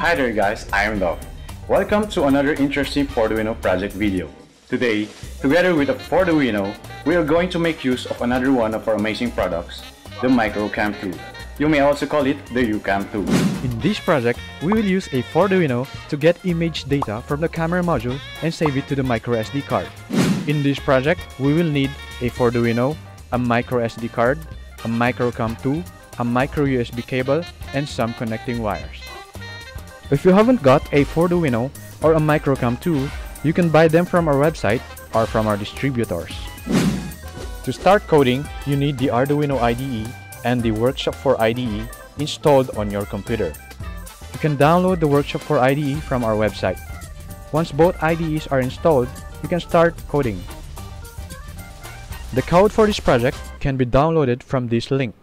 Hi there guys, I am Dov. Welcome to another interesting 4Duino project video. Today, together with the 4Duino, we are going to make use of another one of our amazing products, the Microcam 2. You may also call it the UCam 2. In this project, we will use a 4Duino to get image data from the camera module and save it to the microSD card. In this project, we will need a 4Duino, a microSD card, a Microcam 2, a micro USB cable, and some connecting wires. If you haven't got a 4Duino or a Microcam 2, you can buy them from our website or from our distributors. To start coding, you need the Arduino IDE and the Workshop 4 IDE installed on your computer. You can download the Workshop 4 IDE from our website. Once both IDEs are installed, you can start coding. The code for this project can be downloaded from this link.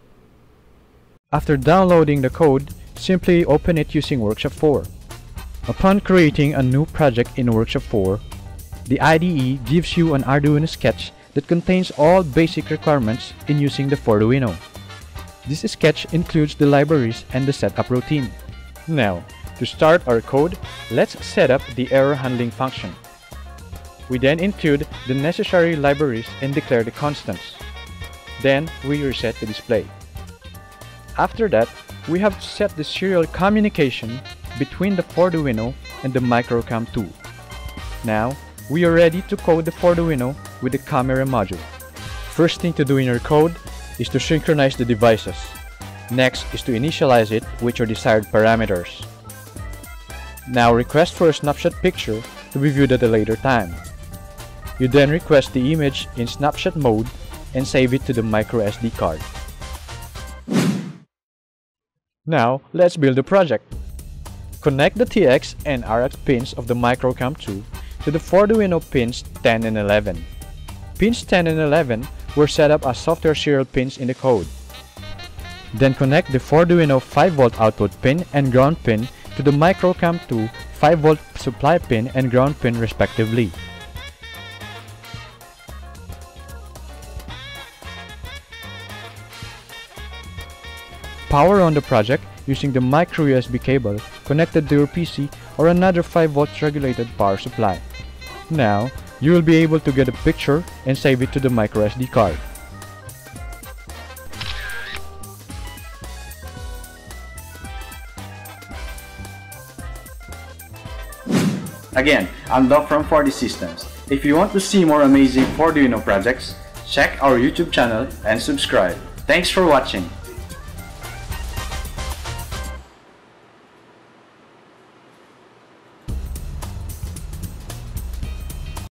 After downloading the code, simply open it using Workshop 4. Upon creating a new project in Workshop 4, the IDE gives you an Arduino sketch that contains all basic requirements in using the 4Duino. This sketch includes the libraries and the setup routine. Now, to start our code, let's set up the error handling function. We then include the necessary libraries and declare the constants. Then, we reset the display. After that, we have to set the serial communication between the 4Duino and the Microcam 2. Now, we are ready to code the 4Duino with the camera module. First thing to do in your code is to synchronize the devices. Next is to initialize it with your desired parameters. Now request for a snapshot picture to be viewed at a later time. You then request the image in snapshot mode and save it to the microSD card. Now, let's build the project. Connect the TX and RX pins of the Microcam 2 to the 4Duino pins 10 and 11. Pins 10 and 11 were set up as software serial pins in the code. Then connect the 4Duino 5V output pin and ground pin to the Microcam 2 5V supply pin and ground pin respectively. Power on the project using the micro USB cable connected to your PC or another 5V regulated power supply. Now, you will be able to get a picture and save it to the microSD card. Again, I'm Doc from 4D Systems. If you want to see more amazing 4Duino projects, check our YouTube channel and subscribe. Thanks for watching.